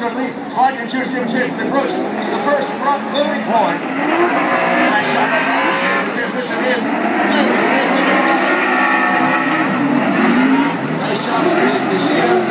We're going to leave Clyde and Judas give a chance to approach the first front clipping point. Nice shot. By Transition in. Through. Nice shot. By Nishida.